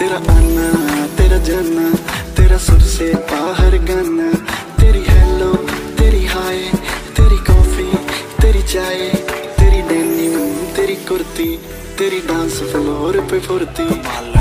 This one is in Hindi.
तेरा आना, तेरा जाना, तेरा सुर से बाहर गाना। तेरी हेलो तेरी हाय तेरी कॉफ़ी तेरी चाय, तेरी डेनिम तेरी कुर्ती, तेरी डांस फ्लोर पे फुर्ती।